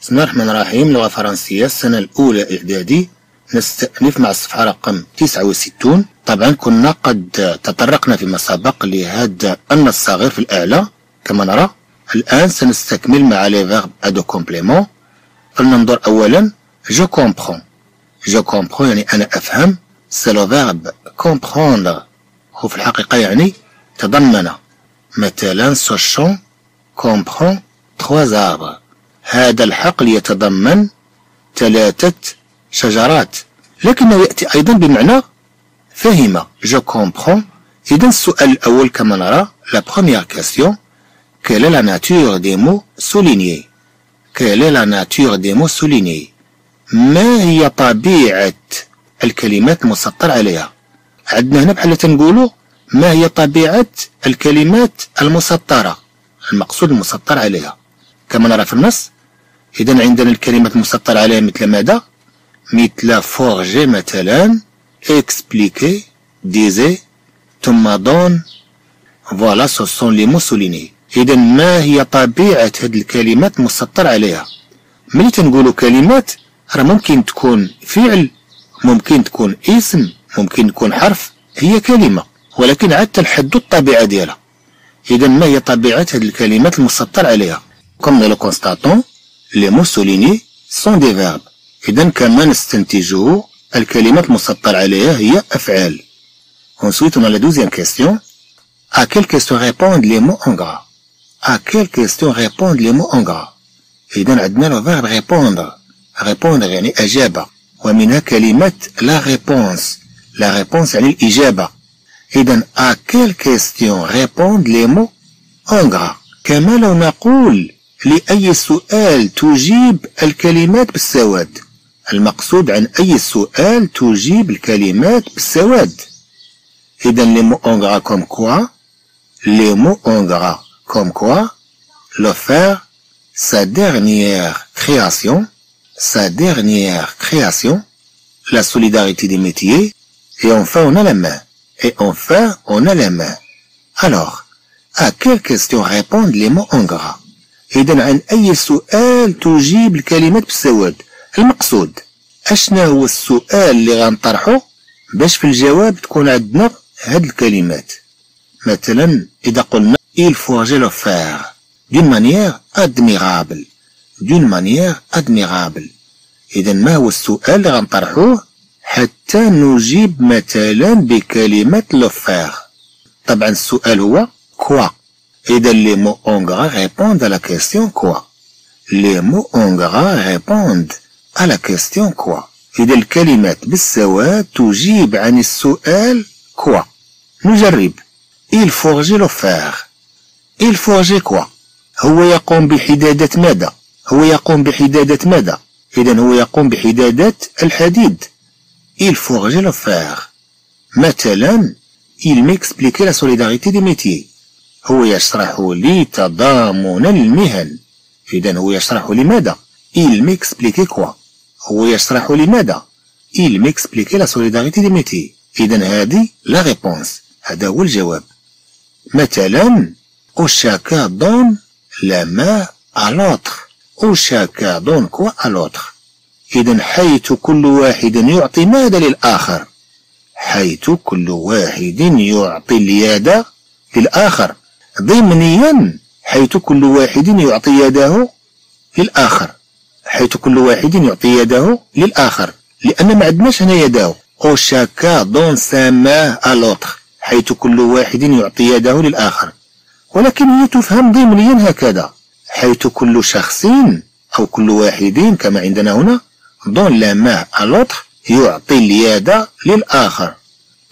بسم الله الرحمن الرحيم. لغة فرنسية السنة الأولى إعدادي. نستأنف مع الصفحة رقم 69 طبعا كنا قد تطرقنا فيما سبق لهذا النص الصغير في الأعلى. كما نرى الآن سنستكمل مع les verbes à deux compléments فلننظر أولا. je comprends je comprends يعني أنا أفهم. c'est le verbe comprendre هو في الحقيقة يعني تضمن. مثلا ce champ comprend trois arbres هذا الحقل يتضمن ثلاثة شجرات. لكنه يأتي أيضا بمعنى فهم. je comprends إذا السؤال الأول كما نرى لا quelle est la nature des mots soulignés؟ quelle est la nature des mots soulignés؟ ما هي طبيعة الكلمات المسطر عليها؟ عندنا هنا بحال تنقولوا ما هي طبيعة الكلمات المسطرة؟ المقصود المسطر عليها. كما نرى في النص إذا عندنا الكلمات المسطر عليها مثل ماذا؟ مثل forgeait مثلا expliquait disait ثم donne voilà ce sont les mots soulignés إذا ما هي طبيعة هذه الكلمات المسطر عليها؟ ملي تنقولوا كلمات راه ممكن تكون فعل ممكن تكون اسم ممكن تكون حرف هي كلمة ولكن عاد تنحدوا الطبيعة ديالها. إذا ما هي طبيعة هذه الكلمات المسطر عليها؟ comme nous le constatons les mots soulignés sont des verbes إذا كما نستنتجه الكلمات المسطر عليها هي أفعال Ensuite, on a la douzième question. À quelle question répondent les mots en gras À quelle question répondent les mots en gras إذا عندنا لو فيرب répondre répondre يعني أجابة ومنها كلمة la réponse la réponse يعني الإجابة إذا à quelle question répondent les mots en gras كما لو نقول لأي سؤال تجيب الكلمات بالسواد المقصود عن أي سؤال تجيب الكلمات بالسواد إذا les mots en gras comme quoi les mots en gras comme quoi le faire sa dernière création sa dernière création la solidarité des métiers et enfin on a la main et enfin on a la main alors à quelle question répondent les mots en gras إذا عن أي سؤال تجيب الكلمات بالسواد. المقصود أشنا هو السؤال اللي غنطرحه باش في الجواب تكون عندنا هاد الكلمات. مثلا إذا قلنا il faut le faire d'une manière admirable d'une manière admirable. إذا ما هو السؤال اللي غنطرحوه حتى نجيب مثلا بكلمة لو فير طبعا السؤال هو كوا إذا les mots en gras répondent à la question quoi les mots en gras répondent à la question quoi إذا الكلمات بالسواد تجيب عن السؤال كوا نجرب il faut le faire il faut quoi هو يقوم بحدادة ماذا هو يقوم بحدادة ماذا إذا هو يقوم بحدادة الحديد il faut le faire مثلا il m'expliquait la solidarité des métiers هو يشرح لي تضامن المهن. إذا هو يشرح لماذا؟ Il m'expliquait quoi هو يشرح لماذا؟ Il m'expliquait la solidarité des métiers. إذا هذه لا réponse. هذا هو الجواب. مثلا au chacun donne la main à l'autre. Au chacun donne quoi إذا حيث كل واحد يعطي ماذا للآخر؟ حيث كل واحد يعطي اليد للآخر. ضمنيا حيث كل واحد يعطي يده للآخر. حيث كل واحد يعطي يده للآخر. لأن ما عندناش هنا يده. أو شاكا دون سما ألوتر حيث كل واحد يعطي يده للآخر. ولكن هي تفهم ضمنيا هكذا. حيث كل شخص أو كل واحد كما عندنا هنا دون لا ما ألوتر يعطي اليد للآخر.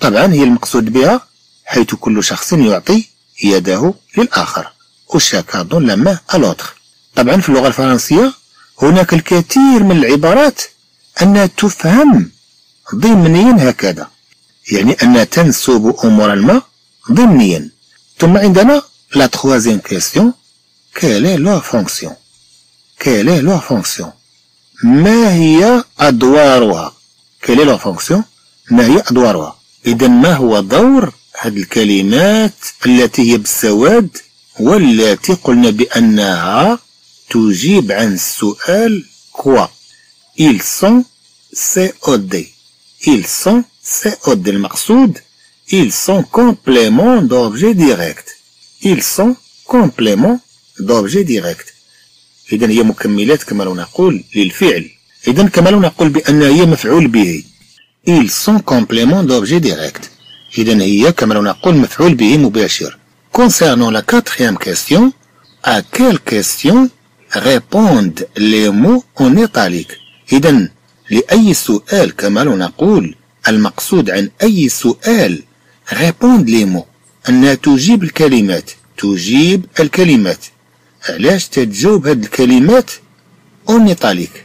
طبعا هي المقصود بها. حيث كل شخص يعطي يده للآخر. وشاكا دون لا ما ألوتر طبعا في اللغة الفرنسية هناك الكثير من العبارات أنها تفهم ضمنيا هكذا. يعني أنها تنسب أمور ما ضمنيا. ثم عندنا لا quelle est leur fonction? Quelle est leur fonction? ما هي أدوارها؟ Est leur fonction? ما هي أدوارها؟ إذا ما هو دور هذه الكلمات التي هي بالسواد والتي قلنا بأنها تجيب عن السؤال quoi. Ils sont COD ils sont COD المقصود ils sont complément d'objet direct ils sont complément d'objet direct إذا هي مكملات كما لو نقول للفعل. إذا كما لو نقول بأن هي مفعول به. Ils sont complément d'objet direct إذا هي كما لو نقول مفعول به مباشر. Concernant la quatrième question à quelle question répondent les mots en italique? إذا لأي سؤال كما لو نقول المقصود عن أي سؤال répondent les mots. أنها تجيب الكلمات. تجيب الكلمات. علاش تتجاوب هاد الكلمات en italique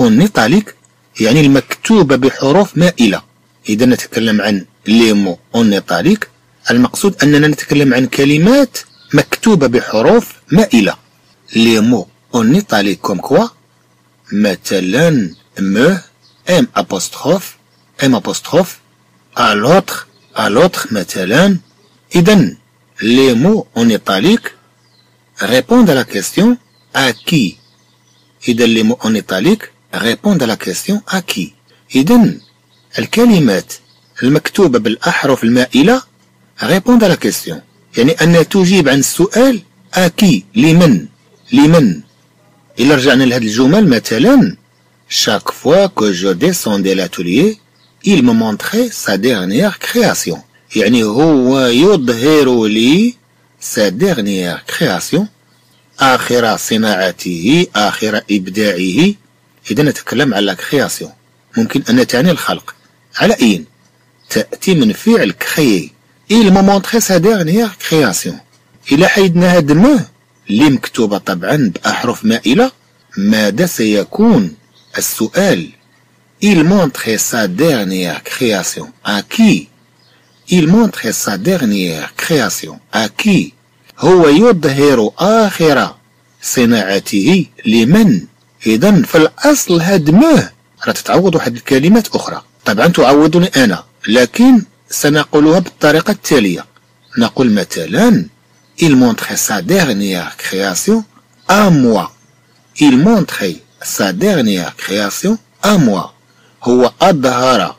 en italique يعني المكتوبة بحروف مائلة. إذا نتكلم عن les mots en italique المقصود أننا نتكلم عن كلمات مكتوبة بحروف مائلة. les mots en italique comme quoi. مثلا me m apostrophe m apostrophe à l'autre à l'autre مثلا. اذا les mots en italique répondent à la question à qui. اذا les mots en italique répondent à la question à qui. اذا الكلمات المكتوبة بالأحرف المائلة à la question. يعني أن تجيب عن السؤال qui? لمن؟ لمن؟ إلا رجعنا لهذه الجمل مثلا chaque fois que je descendais l'atelier il me montrait sa dernière création. يعني هو يظهر لي sa dernière création آخر صناعته آخر إبداعه. إذا نتكلم على كرياسيون ممكن أن تعني الخلق. على أين؟ تأتي من فعل كريي il m'a montré sa dernière création. إلى حيدنا هاد ما اللي مكتوبة طبعا بأحرف مائلة. ماذا سيكون؟ السؤال. Il montre sa dernière création. À qui il montre sa dernière création. À qui هو يظهر آخر صناعته. لمن؟ إذا في الأصل هاد ما راه تتعوض واحد الكلمات أخرى. طبعا تعوضني أنا. لكن سنقولها بالطريقة التالية نقول مثلا il montre sa dernière création à moi il montre sa dernière création à moi هو أظهر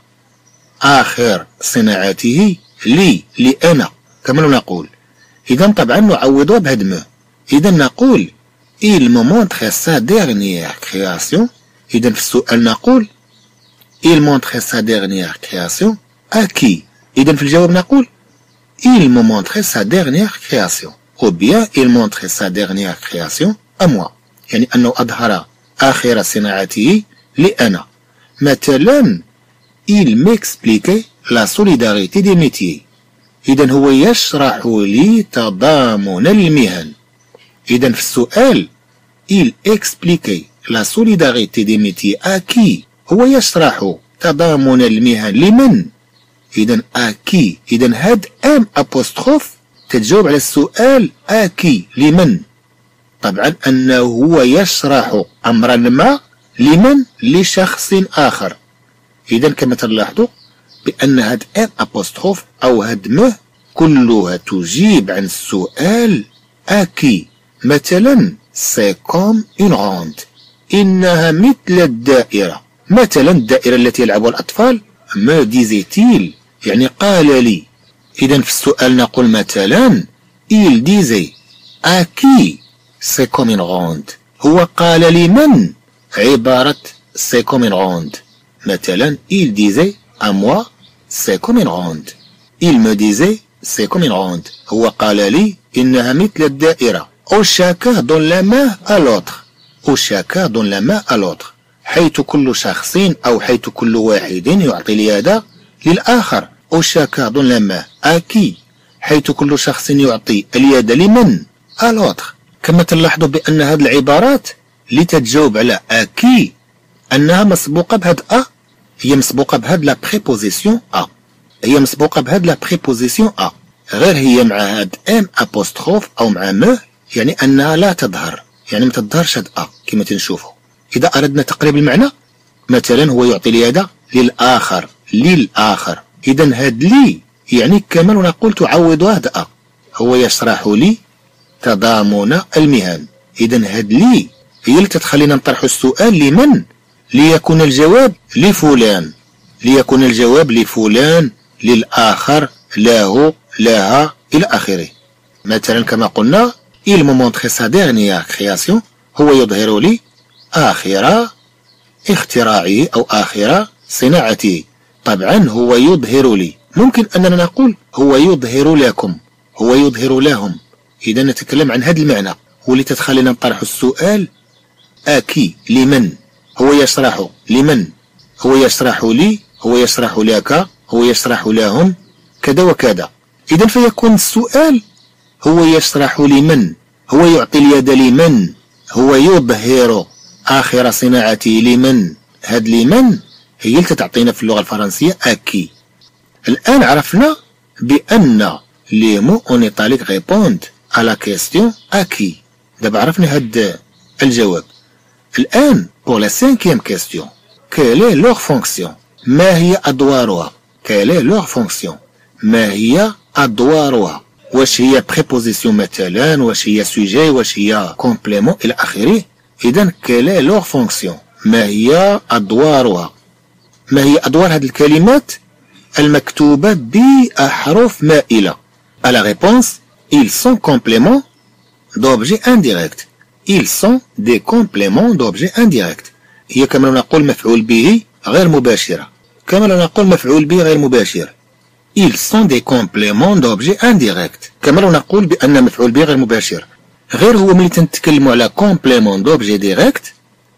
آخر صناعته لي لأنا كما نقول إذا طبعا نعوضها بهاد إذا نقول il me montre sa dernière création إذا في السؤال نقول il montre sa dernière création à qui إذا في الجواب نقول il me montre sa dernière création ou bien il montre sa dernière création à moi يعني أنه أظهر آخر صناعته لأنا مثلا il m'expliquait la solidarité des métiers إذا هو يشرح لي تضامن المهن إذا في السؤال il expliquait la solidarité des métiers à qui هو يشرح تضامن المهن لمن إذا qui إذا هاد m apostrophe تتجاوب على السؤال qui لمن؟ طبعا أنه هو يشرح أمرا ما لمن؟ لشخص آخر. إذا كما تلاحظوا بأن هاد m apostrophe أو هاد me كلها تجيب عن السؤال à qui مثلا c'est comme une ronde إنها مثل الدائرة. مثلا الدائرة التي يلعبها الأطفال. me disait-il يعني قال لي إذا في السؤال نقول مثلا il disait à qui c'est comme une ronde هو قال لي من؟ عبارة c'est comme une ronde مثلا il disait comme une ronde il me disait c'est comme une ronde هو قال لي إنها مثل الدائرة. donne la main à l'autre où chacun donne la main à l'autre حيث كل شخص أو حيث كل واحد يعطي اليد للآخر. Chacun donne la main حيث كل شخص يعطي اليد لمن؟ l'autre كما تلاحظوا بأن هذه العبارات لتتجاوب على à qui. أنها مسبوقة بهاد à. هي مسبوقة بهاد la préposition à. هي مسبوقة بهاد la préposition à. غير هي مع هاد m apostrophe أو مع me يعني أنها لا تظهر. يعني ما تظهرش هاد à كما تنشوفوا إذا أردنا تقريب المعنى مثلا هو يعطي اليد للآخر. للآخر. اذا هاد لي يعني كما نقول تعوض هاد à هو يشرح لي تضامن المهن. إذا هاد لي هي اللي تتخلينا نطرح السؤال لمن؟ ليكون الجواب لفلان. ليكون الجواب لفلان للآخر له لها إلى آخره. مثلا كما قلنا il me montre sa dernière هو يظهر لي آخر اختراعه أو آخر صناعته. طبعا هو يظهر لي. ممكن أننا نقول هو يظهر لكم هو يظهر لهم. إذا نتكلم عن هذا المعنى. هو اللي تتخلينا نطرح السؤال à qui لمن؟ هو يشرح لمن؟ هو يشرح لي هو يشرح لك هو يشرح لهم كذا وكذا. إذا فيكون السؤال هو يشرح لمن؟ هو يعطي اليد لمن؟ هو يظهر آخر صناعته لمن؟ هاد لمن؟ هي اللي تعطينا في اللغة الفرنسية à qui. الآن عرفنا بأن les mots en italique répondent à la question à qui. دابا عرفنا هاد الجواب. الآن pour la cinquième question quelle est leur fonction ما هي أدوارها؟ quelle est leur fonction ما هي أدوارها؟ واش هي préposition مثلا؟ واش هي sujet واش هي complément إلى آخره. إذا quelle est leur fonction ما هي أدوارها؟ ما هي أدوار هذه الكلمات المكتوبة بأحرف مائلة. À la réponse ils sont compléments d'objets indirects. Ils sont des compléments indirects. هي كما نقول مفعول به غير مباشرة. كما نقول مفعول به غير مباشر. Ils sont des compléments d'objets indirects. كما نقول بأن مفعول به غير مباشر. غير هو ملي تنتكلموا على complément d'objet direct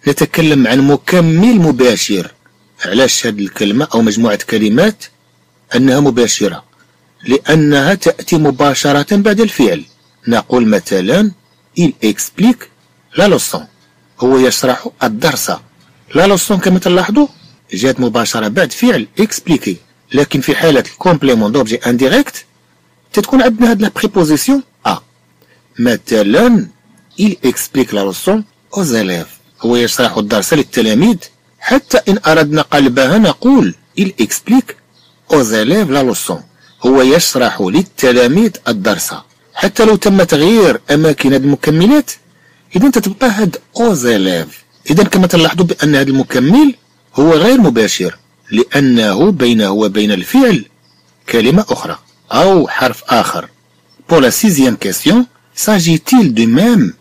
نتكلم عن مكمل مباشر. علاش هذه الكلمة أو مجموعة كلمات أنها مباشرة؟ لأنها تأتي مباشرة بعد الفعل. نقول مثلا il explique la leçon. هو يشرح الدرس. la leçon كما تلاحظوا جات مباشرة بعد فعل expliquer. لكن في حالة ال complément d'objet indirect تتكون عندنا هاد la préposition à مثلا il explique la leçon aux élèves. هو يشرح الدرس للتلاميذ حتى إن أردنا قلبها نقول il explique aux élèves la leçon. هو يشرح للتلاميذ الدرس. حتى لو تم تغيير أماكن هذه المكملات إذا تتبقى هاد aux élèves. إذا كما تلاحظوا بأن هذا المكمل هو غير مباشر لأنه بينه وبين الفعل كلمة أخرى أو حرف آخر. Pour la sixième question, s'agit-il du même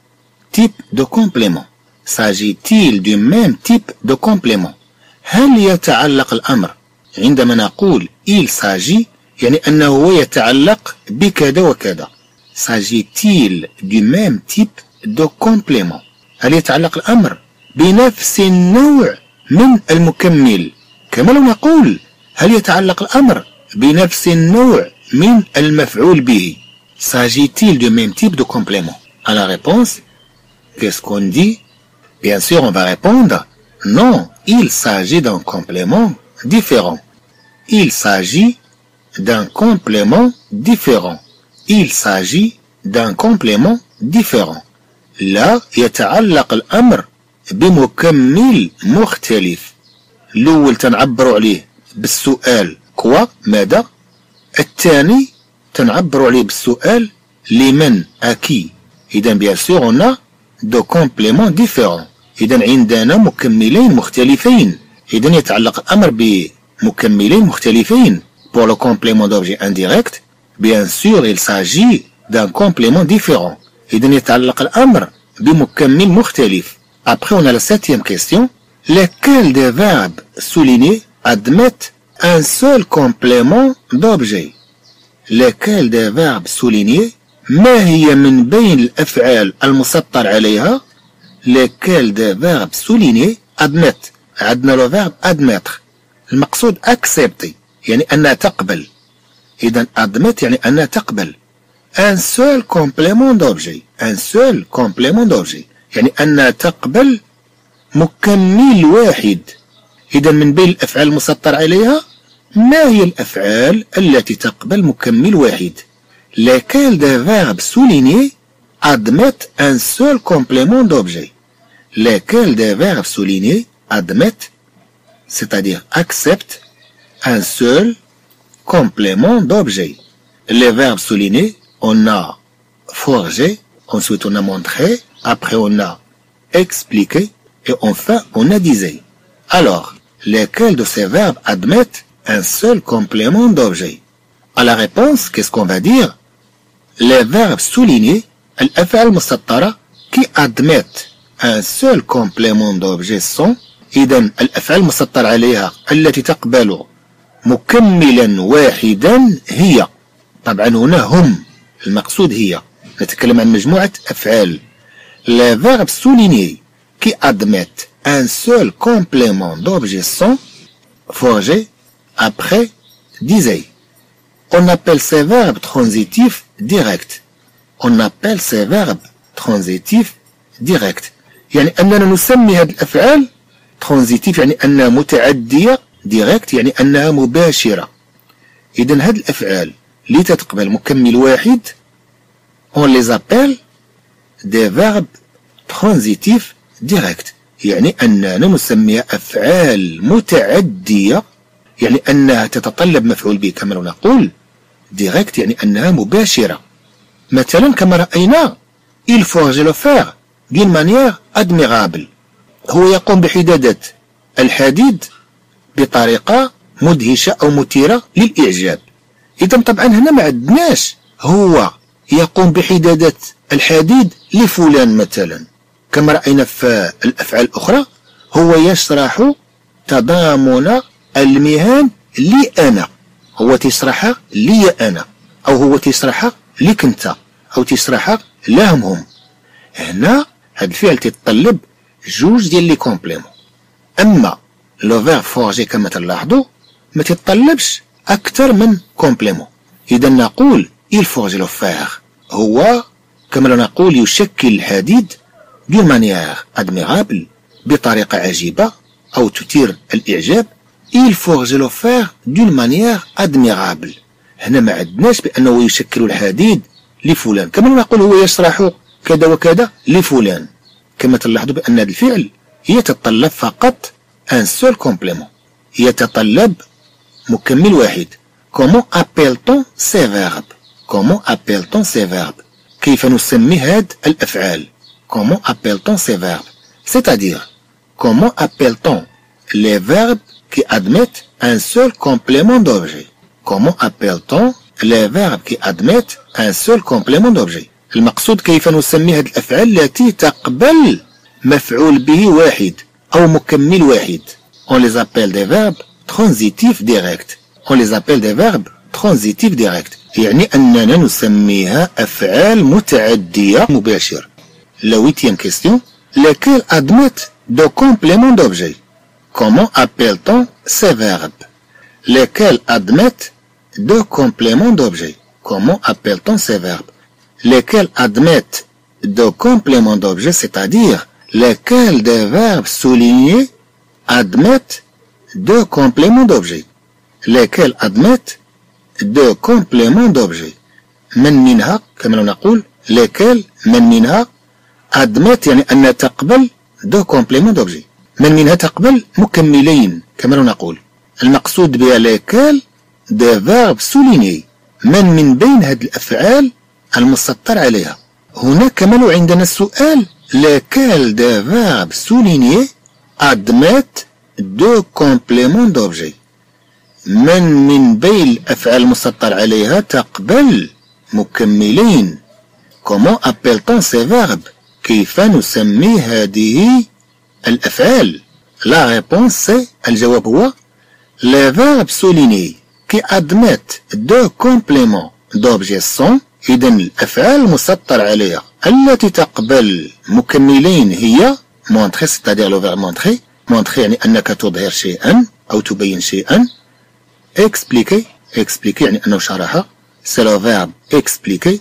type de complément? S'agit-il du même type de complément هل يتعلق الأمر عندما نقول il s'agit يعني أنه يتعلق بكذا وكذا S'agit-il du même type de complément هل يتعلق الأمر بنفس النوع من المكمل كما لو نقول هل يتعلق الأمر بنفس النوع من المفعول به S'agit-il du même type de complément À la réponse, qu'est-ce qu'on dit Bien sûr, on va répondre. Non, il s'agit d'un complément différent. Il s'agit d'un complément différent. Il s'agit d'un complément différent. لا يتعلق الأمر بمكمل مختلف الأول تنعبر عليه بالسؤال quoi ماذا الثاني تنعبر عليه بالسؤال لمن à qui إذا bien sûr هنا deux compléments différents إذا عندنا مكملين مختلفين إذا يتعلق الأمر بمكملين مختلفين pour le complément d'objet indirect bien sûr il s'agit d'un complément différent إذا يتعلق الأمر بمكمل مختلف Après, on a la septième question. Lesquels des verbes soulignés admettent un seul complément d'objet Lesquels des verbes soulignés ما هي من بين الأفعال المسطر عليها lesquels des verbes soulignés admettent عندنا le verbe admettre المقصود accepter يعني انها تقبل اذا admettent يعني انها تقبل un seul complément d'objet un seul complément d'objet يعني انها تقبل مكمل واحد اذا من بين الافعال المسطر عليها ما هي الافعال التي تقبل مكمل واحد lesquels des verbes soulignés admettent ان سول كومبليمون دوبجي lesquels des verbes soulignés admettent, c'est-à-dire acceptent, un seul complément d'objet. Les verbes soulignés, on a forgé, ensuite on a montré, après on a expliqué, et enfin on a disé. Alors, lesquels de ces verbes admettent un seul complément d'objet? À la réponse, qu'est-ce qu'on va dire? Les verbes soulignés, al qui admettent un seul complément d'objet sont اذا الأفعال المسطر عليها التي تقبل مكملا واحدا هي طبعا هنا هم المقصود هي نتكلم عن مجموعة أفعال les verbes soulignés qui admettent un seul complément d'objet sont forger ابخي ديزي On appelle ces verbes transitifs directs. On appelle ces verbes transitifs directs. يعني أننا نسمي هذه الأفعال ترانزيتيف يعني أنها متعدية ديريكت يعني أنها مباشرة. إذا هذه الأفعال اللي تتقبل مكمل واحد on les appelle des verbes transitifs directs يعني أننا نسميها أفعال متعدية يعني أنها تتطلب مفعول به كما نقول ديريكت يعني أنها مباشرة. مثلا كما رأينا il faut le faire d'une manière admirable هو يقوم بحدادة الحديد بطريقة مدهشة أو مثيرة للإعجاب. إذا طبعا هنا ما عندناش. هو يقوم بحدادة الحديد لفلان مثلا. كما رأينا في الأفعال الأخرى هو يشرح تضامن المهام لي أنا هو تشرحها لي أنا أو هو تشرحها لك أنت أو تشرحها لهم هم هنا هاد الفعل تتطلب جوج ديال les compléments. أما le verbe forger كما تلاحظوا ما تتطلبش أكثر من complément. إذا نقول il forge le fer هو كما نقول يشكل الحديد d'une manière admirable بطريقة عجيبة أو تثير الإعجاب. il forge le fer d'une manière admirable. هنا ما عندناش بأنه يشكل الحديد لفلان. كما نقول هو يشرح كذا وكذا لفلان. كما تلاحظوا بأن هذا الفعل يتطلب فقط un seul complément يتطلب مكمل واحد. Comment appelle-t-on ces verbes Comment appelle-t-on ces verbes كيف نسمي هاد الأفعال؟ Comment appelle-t-on ces verbes c'est-à-dire comment appelle-t-on les verbes qui admettent un seul complément d'objet? Comment appelle-t-on les verbes qui admettent un seul complément d'objet? المقصود كيف نسمي هذه الأفعال التي تقبل مفعول به واحد أو مكمل واحد. on les appelle des verbes transitifs directs on les appelle des verbes transitifs directs يعني أننا نسميها أفعال متعدية مباشر. la huitième question lesquels admettent deux compléments d'objet comment appelle-t-on ces verbes lesquels admettent deux compléments d'objet comment appelle-t-on ces verbes lesquels admettent deux compléments d'objet, c'est-à-dire lesquels des verbes soulignés admettent deux compléments d'objet. Lesquels admettent deux compléments d'objet. من منها كما نقول lesquels من منها admettent يعني أن تقبل deux compléments d'objet. من منها تقبل مكملين كما نقول المقصود بها lesquels des verbes soulignés من من بين هذه الأفعال المسطر عليها. هناك كمان عندنا السؤال lesquels des verbes soulignés admettent deux compléments d'objet من من بين الافعال المسطر عليها تقبل؟ مكملين. Comment appelle-t-on ces verbes كيف نسمي هذه الأفعال؟ la réponse c'est الجواب هو les verbes soulignés qui admettent deux compléments d'objet sont إذا الأفعال المسطر عليها التي تقبل مكملين هي montrer c'est-à-dire le verbe montrer montrer يعني أنك تظهر شيئا أو تبين شيئا. expliquer expliquer يعني أنه شرح c'est le verbe expliquer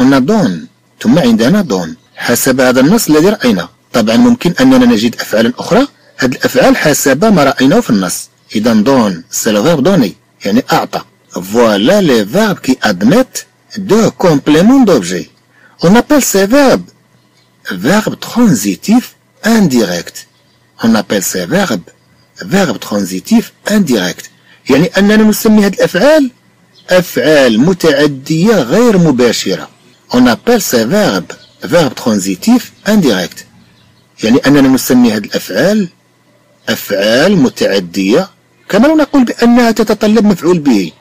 on donne ثم عندنا donne حسب هذا النص الذي رأينا طبعا ممكن أننا نجد أفعالا أخرى. هذه الأفعال حسب ما رأيناه في النص. إذا donne c'est le verbe donner يعني أعطى. voilà les verbes qui admettent deux compléments d'objet. On appelle ces verbes verbes transitifs indirects. On appelle ces verbes verbes transitifs indirects. يعني أننا نسمي هذه الأفعال أفعال متعدية غير مباشرة. On appelle ces verbes verbe transitif indirect يعني أننا نسمي هذه الأفعال أفعال متعدية كما لو نقول بأنها تتطلب مفعول به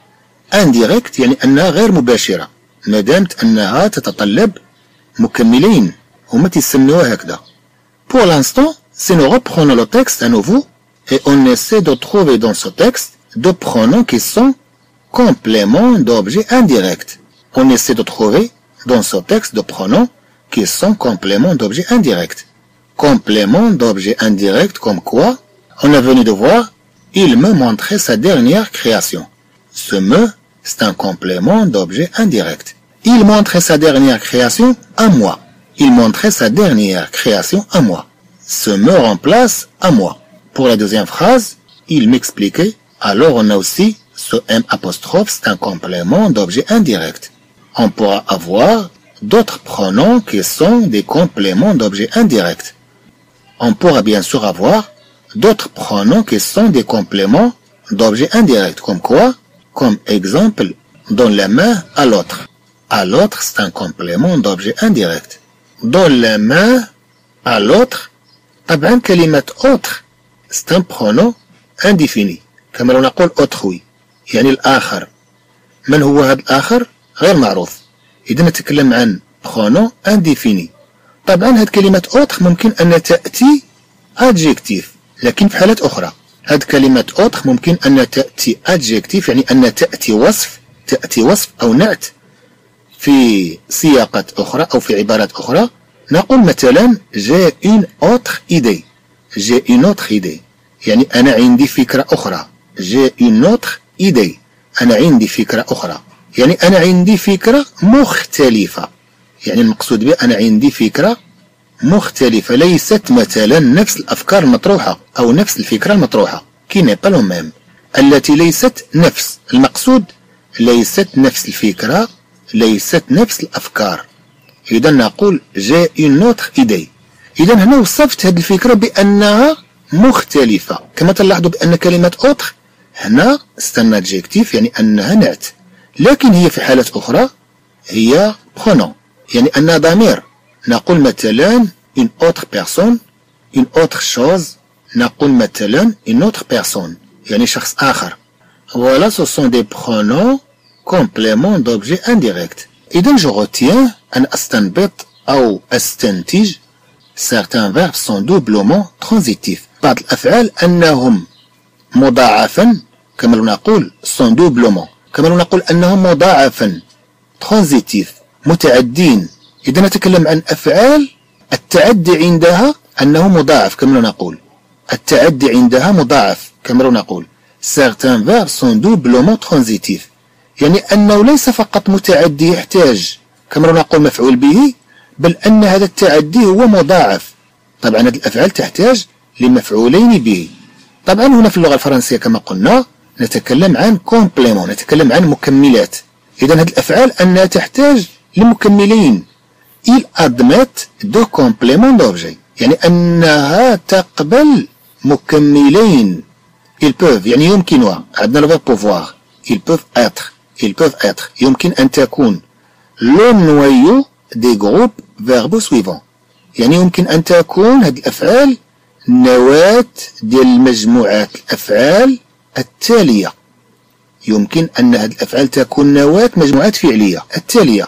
indirect يعني أنها غير مباشرة ما دامت أنها تتطلب مكملين هما تسميوها هكذا Pour l'instant, si nous reprenons le texte à nouveau et on essaie de trouver dans ce texte deux pronoms qui sont compléments d'objets indirects. On essaie de trouver dans ce texte deux pronoms qui sont compléments d'objets indirects. Compléments d'objets indirects comme quoi On a venu de voir, il me montrait sa dernière création. Ce me, c'est un complément d'objet indirect. Il montrait sa dernière création à moi. Il montrait sa dernière création à moi. Ce me remplace à moi. Pour la deuxième phrase, il m'expliquait. Alors on a aussi ce M apostrophe, c'est un complément d'objet indirect. On pourra avoir d'autres pronoms qui sont des compléments d'objet indirect. On pourra bien sûr avoir d'autres pronoms qui sont des compléments d'objet indirect. Comme quoi Comme exemple, dans la main à l'autre. À l'autre, c'est un complément d'objet indirect. Dans la main à l'autre, طبعا كلمة autre c'est un pronom indéfini كما لو نقول autrui يعني الآخر من هو هذا الآخر غير معروف إذا نتكلم عن pronom indéfini طبعا هذه كلمة autre ممكن أن تأتي adjectif لكن في حالات أخرى هذه كلمة autre ممكن أن تأتي adjectif يعني أن تأتي وصف تأتي وصف أو نعت في سياقات أخرى أو في عبارات أخرى. نقول مثلا j'ai une autre idée. j'ai une autre idée. يعني أنا عندي فكرة أخرى. j'ai une autre idée. أنا عندي فكرة أخرى. يعني أنا عندي فكرة مختلفة. يعني المقصود به أنا عندي فكرة مختلفة ليست مثلا نفس الأفكار المطروحة أو نفس الفكرة المطروحة. qui n'est pas même التي ليست نفس المقصود ليست نفس الفكرة ليست نفس الأفكار. إذا نقول j'ai une autre idée إذا هنا وصفت هذه الفكرة بأنها مختلفة. كما تلاحظوا بأن كلمة autre هنا استنى ادجيكتيف يعني أنها نعت. لكن هي في حالات أخرى هي برونون يعني أنها ضمير. نقول مثلا une autre personne une autre chose نقول مثلا une autre personne يعني شخص آخر voilà ce sont des pronoms compléments d'objets indirects إذا je retiens أن أستنبط أو أستنتج certains verbes sont doublement transitifs بعض الأفعال أنهم مضاعفا كما نقول sont doublement كما نقول أنهم مضاعفا transitif متعدين إذا نتكلم عن أفعال التعدي عندها أنه مضاعف كما نقول. التعدي عندها مضاعف كما نقول. Certains verbes sont doublement transitifs. يعني أنه ليس فقط متعدي يحتاج كما نقول مفعول به بل أن هذا التعدي هو مضاعف. طبعا هذه الأفعال تحتاج لمفعولين به. طبعا هنا في اللغة الفرنسية كما قلنا نتكلم عن كومبليمون نتكلم عن مكملات. إذا هذه الأفعال أنها تحتاج لمكملين. Il admet deux compléments d'objet. يعني أنها تقبل مكملين ils peuvent يعني يمكنها عندنا le pouvoir. Ils peuvent être. Ils peuvent être. يمكن أن تكون le noyau des groupes verbaux suivants يعني يمكن أن تكون هذه الأفعال نواة ديال مجموعات الأفعال التالية يمكن أن هذه الأفعال تكون نواة مجموعات فعلية التالية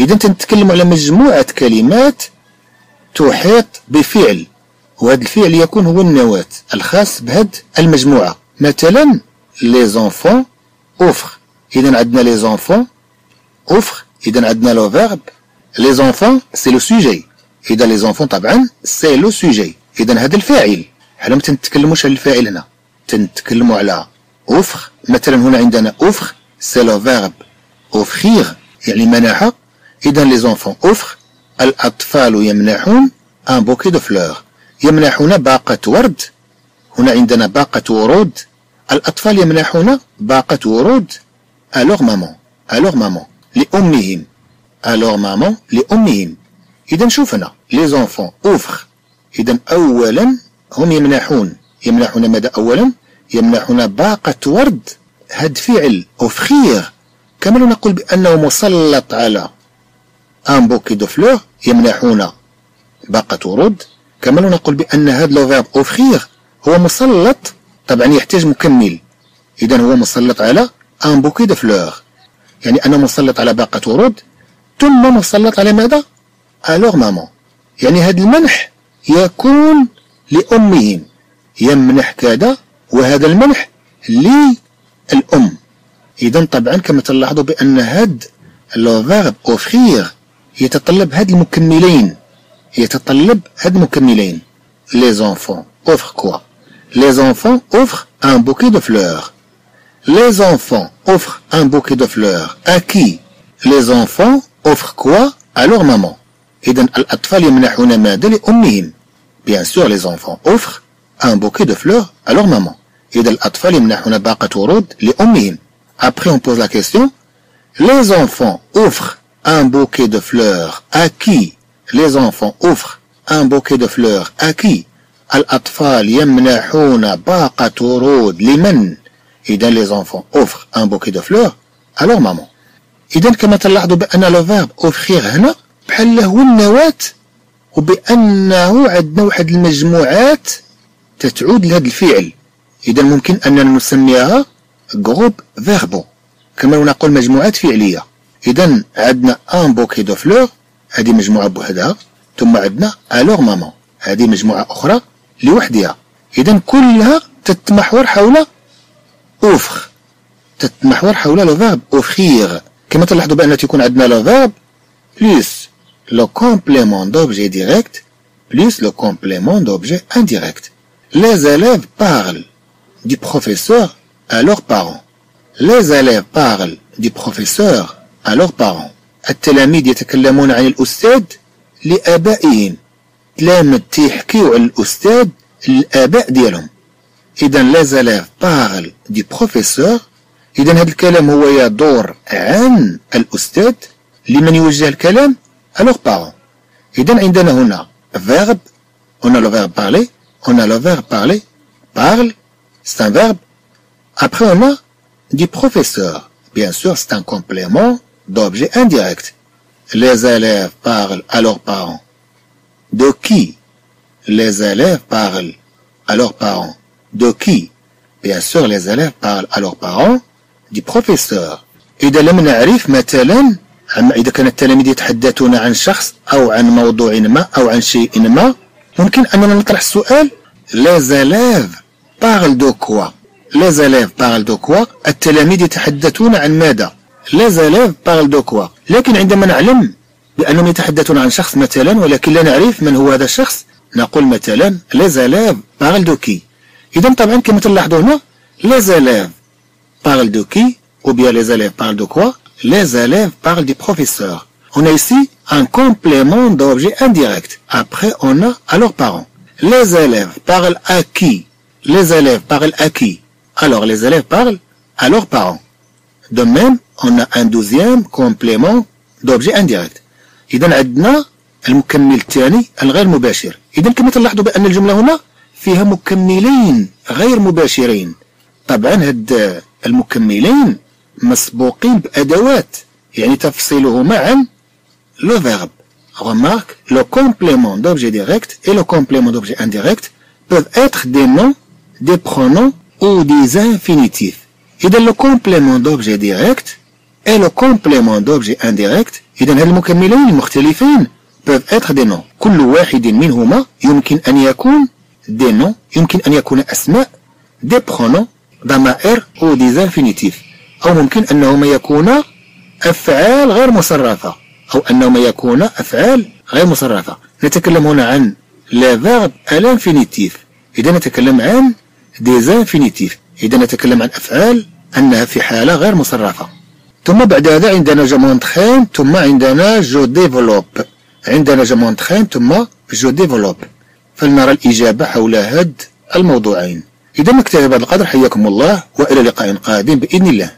إذا تنتكلم على مجموعة كلمات تحيط بفعل وهذا الفعل يكون هو النواة الخاص بهذه المجموعة. مثلا les enfants offrent. إذا عندنا les enfants offrent. إذا عندنا le verbe les enfants c'est le sujet. إذا les enfants طبعا c'est le sujet. إذا هذا الفاعل. حنا ما تنتكلموش على الفاعل هنا. تنتكلموا على offrent مثلا هنا عندنا offrent c'est le verbe offrir يعني منح إذا les enfants offrent الأطفال يمنحون un bouquet de fleurs يمنحون باقة ورد هنا عندنا باقة ورود الأطفال يمنحون باقة ورود à leur maman à leur maman لأمهم à leur maman لأمهم إذا شوف هنا les enfants offrent إذا أولا هم يمنحون يمنحون ماذا أولا يمنحون باقة ورد هاد فعل offrir كما نقول بأنه مسلط على un bouquet de fleurs يمنحون باقة ورود. كما نقول بأن هذا le verbe offrir هو مسلط طبعا يحتاج مكمل. إذا هو مسلط على un bouquet de fleurs. يعني أنا مسلط على باقة ورود ثم مسلط على ماذا؟ à leur maman يعني هذا المنح يكون لأمهم. يمنح كذا وهذا المنح للأم. إذا طبعا كما تلاحظوا بأن هاد le verbe offrir يتطلب هاد المكملين. يتطلب هاد المكملين. les enfants offrent quoi les enfants offrent un bouquet de fleurs les enfants offrent un bouquet de fleurs à qui? Les enfants offrent quoi? À leur maman. إذا الأطفال يمنحون ماذا لأمهم؟ Bien sûr les enfants offrent un bouquet de fleurs à leur maman. إذا الأطفال يمنحون باقة ورود لأمهم. Après on pose la question. Les enfants offrent un bouquet de fleurs à qui Les enfants offrent un bouquet de fleurs à qui? الأطفال يمنحون باقة ورود لمن إذا les enfants offrent un bouquet de fleurs à leur maman. إذا كما تلاحظوا بأن لو فيرب أوفخيغ هنا بحال هو النواة وبأنه عندنا واحد المجموعات تتعود لهذا الفعل إذا ممكن أننا نسميها groupes verbaux كما نقول مجموعات فعلية إذا عندنا un bouquet de fleurs هذه مجموعة بوحدها. ثم عندنا à leur maman هذه مجموعة أخرى لوحدها. إذا كلها تتمحور حول offre تتمحور حول le verbe offrir كما تلاحظوا بأن تكون عندنا le verbe plus le complément d'objet direct plus le complément d'objet indirect Les élèves parlent du professeur à leurs parents. Les élèves du professeur à leurs parents التلاميذ يتكلمون عن الأستاذ لآبائهم. تلامد تيحكيو على الأستاذ الآباء ديالهم. اذا les élèves parlent du professeur اذا هذا الكلام هو يدور عن الأستاذ لمن يوجه الكلام. à leurs parents اذا عندنا هنا verbe on a le verbe parler on a le verbe parler parlent c'est un verbe après هنا دي بروفيسور بيان سور سي ان كومبليمون d'objet indirect. Les élèves parlent à leurs parents. De qui Les élèves parlent à leurs parents. De qui Bien sûr, les élèves parlent à leurs parents du professeur. إذا لم نعرف مثلا إذا كان التلاميذ يتحدثون عن شخص أو عن موضوع ما أو عن شيء ما ممكن أننا نطرح السؤال les élèves parlent de quoi les élèves parlent de quoi التلاميذ يتحدثون عن ماذا les élèves de quoi. لكن عندما نعلم بأنهم يتحدثون عن شخص مثلا ولكن لا نعرف من هو هذا الشخص نقول مثلا les élèves de qui. اذا طبعا كما تلاحظوا هنا les élèves de qui ou bien les élèves parlent de quoi les élèves parlent du professeur. هنا ici un complément d'objet indirect. Après on a à leurs parents. Les élèves parlent à qui? Les élèves parlent à qui? Alors les élèves parlent à leurs parents. De même, on a un deuxième complément d'objet indirect. إذا عندنا المكمل الثاني الغير مباشر. إذا كما تلاحظوا بأن الجملة هنا فيها مكملين غير مباشرين. طبعا هاد المكملين مسبوقين بأدوات يعني تفصيلهما عن لو فيرب Remarque, le complément d'objet direct et le complément d'objet indirect peuvent être des noms, des pronoms ou des infinitifs. Dans le complément d'objet direct et le complément d'objet indirect. إذا هاد المكملين المختلفين peuvent être des noms. كل واحد منهما يمكن أن يكون des noms. يمكن أن يكون أسماء des pronoms ضمائر ou des infinitifs. أو ممكن أنهما يكونا أفعال غير مصرفة أو أنهما يكون أفعال غير مصرفة نتكلم هنا عن les verbes à l'infinitif إذا نتكلم عن des infinitifs إذا نتكلم عن أفعال أنها في حالة غير مصرفة. ثم بعد هذا عندنا je m'entraîne ثم عندنا je développe عندنا je m'entraîne ثم je développe فلنرى الإجابة حول هاد الموضوعين. إذا نكتفي بهذا القدر حياكم الله وإلى لقاء قادم بإذن الله.